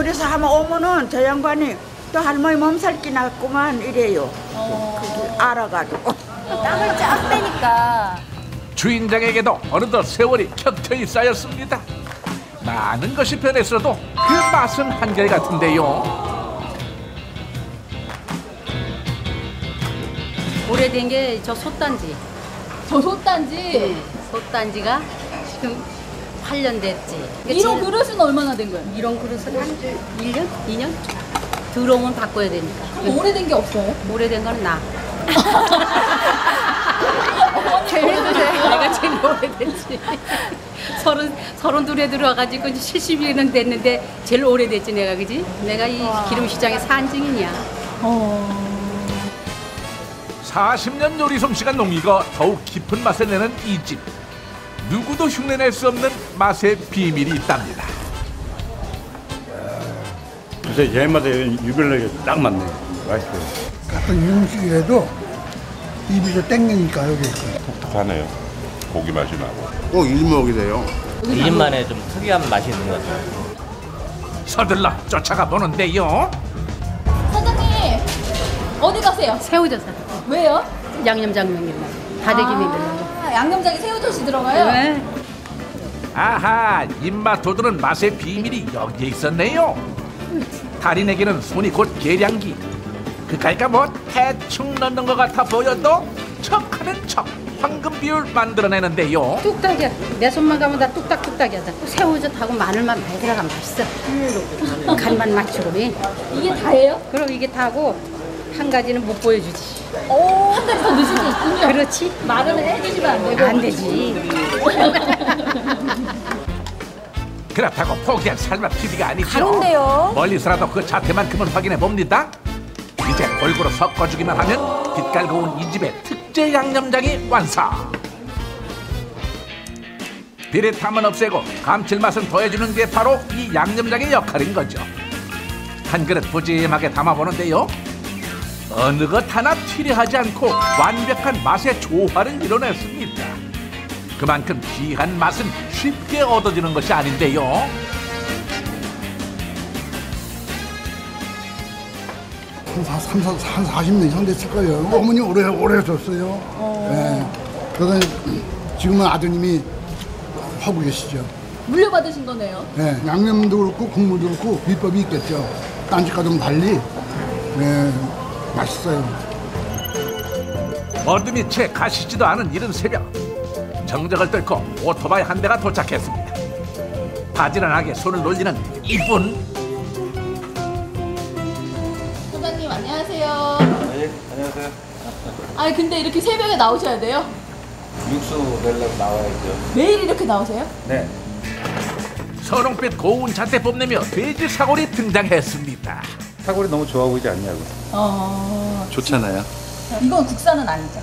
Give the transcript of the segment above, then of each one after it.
그래서 한번 오면은 저 양반이 또 할머니 몸살기 났구만 이래요. 어. 그게 알아가지고. 땀을 쫙 빼니까. 주인장에게도 어느덧 세월이 켜켜이 쌓였습니다. 많은 것이 변했어도 그 맛은 한결 같은데요. 오래된 게 저 솥단지. 저 솥단지. 네. 솥단지가 지금 8년 됐지. 이런 그릇은 얼마나 된 거예요? 이런 그릇은 한 1년? 2년? 들어오면 바꿔야 되니까. 그럼 오래된 게 없어요? 오래된 거는 나. 제일 내가 제일 오래됐지. 서른 서른 둘에 들어와가지고 70년은 됐는데 제일 오래됐지 내가 그지? 내가 이 기름 시장의 산증인이야. 어. 40년 요리 솜씨가 농이가 더욱 깊은 맛을 내는 이 집. 누구도 흉내낼 수 없는 맛의 비밀이 있답니다. 글쎄 제 맛에 유별나게 딱 맞네. 맛있어요. 같은 음식이라도 좀 땡기니까 여기 독특하네요. 고기 맛이 나고. 꼭 일먹이 돼요. 이 집만의 좀 특이한 맛이 있는 것 같아요. 서둘러 쫓아가 보는데요. 사장님 어디 가세요? 새우젓 왜요? 양념장면이나 다대기 만들려고. 아, 양념장에 새우젓이 들어가요? 네. 아하 입맛 돋우는 맛의 비밀이 여기에 있었네요. 달인에게는 손이 곧 계량기. 그까이가 뭐 대충 넣는 것 같아 보여도 척하는 척 황금 비율 만들어내는데요. 뚝딱이야. 내 손만 가면 다 뚝딱뚝딱이야. 새우젓하고 마늘만 많이 들어가면 맛있어. 간만 맞추고. 예. 이게 다예요? 그럼 이게 다고 한 가지는 못 보여주지. 오, 한 가지 더 넣을 수도 있군요. 그렇지? 말은 해주시면 안 되고. 안 되지. 그렇다고 포기한 살맛 PD가 아니죠. 가는데요? 멀리서라도 그 자태만큼은 확인해 봅니다. 이제 골고루 섞어주기만 하면 빛깔 고운 이 집의 특제 양념장이 완성. 비릿함은 없애고 감칠맛은 더해주는 게 바로 이 양념장의 역할인 거죠. 한 그릇 푸짐하게 담아보는데요. 어느 것 하나 튀려하지 않고 완벽한 맛의 조화를 이뤄냈습니다. 그만큼 귀한 맛은 쉽게 얻어지는 것이 아닌데요. 한, 사, 삼, 사, 한 40년 이상 됐을 거예요. 어머니 오래, 오래 하셨어요. 예. 그러다 지금은 아드님이 하고 계시죠. 물려받으신 거네요. 예. 양념도 그렇고 국물도 그렇고 비법이 있겠죠. 딴 집과 좀 달리 예. 맛있어요. 어둠이 채 가시지도 않은 이른 새벽 정적을 뚫고 오토바이 한 대가 도착했습니다 바지런하게 손을 놀리는 이분 사장님 안녕하세요. 네, 안녕하세요. 아니 근데 이렇게 새벽에 나오셔야 돼요? 육수 내려고 나와야죠. 매일 이렇게 나오세요? 네. 선홍빛 고운 자태 뽐내며 돼지 사골이 등장했습니다 사골이 너무 좋아 보이지 않냐고. 어. 좋잖아요. 이건 국산은 아니죠.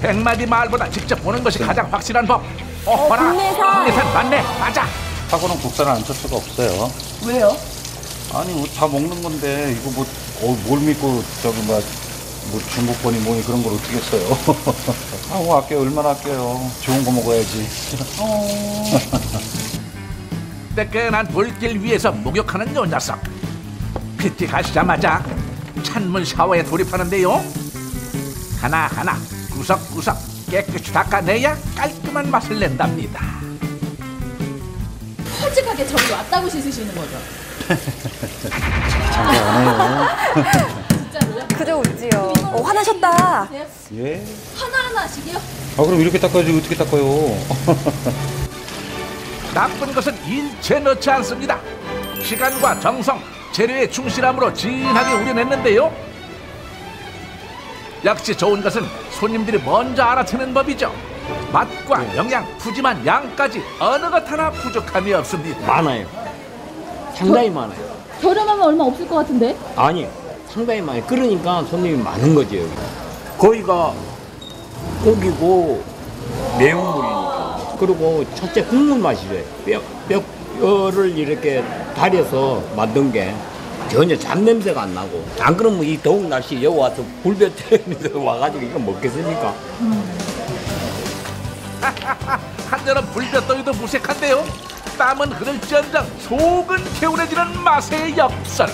백마디 말보다 직접 보는 것이 가장 확실한 법 어허라 국내산 맞네 맞아 사골은 국산을 안 칠 수가 없어요. 왜요? 아니 뭐 다 먹는 건데 이거 뭐뭘 믿고 저기 뭐, 뭐 중국권이 뭐니 그런 걸 어떻게 써요? 아우 아껴 얼마나 아껴요. 좋은 거 먹어야지. 뜨끈한 불길 위에서 목욕하는 요 녀석 PT 가시자마자 찬물 샤워에 돌입하는데요 하나하나 구석구석 깨끗이 닦아내야 깔끔한 맛을 낸답니다 솔직하게 저기 왔다고 씻으시는 거죠? 진짜로요? 그저 울지요. 어, 화나셨다. 예. 하나하나씩이요? 아 그럼 이렇게 닦아야지 어떻게 닦아요? 나쁜 것은 일체 넣지 않습니다 시간과 정성 재료의 충실함으로 진하게 우려냈는데요 역시 좋은 것은 손님들이 먼저 알아채는 법이죠 맛과 영양, 푸짐한 양까지 어느 것 하나 부족함이 없습니다 많아요. 상당히 많아요. 저렴하면 얼마 없을 것 같은데? 아니, 상당히 많아요. 그러니까 손님이 많은 거죠, 여기. 거기가 고기고 매운물이니까. 그리고 첫째 국물 맛이래. 뼈, 뼈, 뼈를 이렇게 달여서 만든 게 전혀 잡냄새가 안 나고. 안 그러면 이 더운 날씨 여기 와서 불볕 때문에 와가지고 이거 먹겠습니까? 한여름 불볕 더위도 무색한데요 땀은 흐를지언정 속은 개운해지는 맛의 역설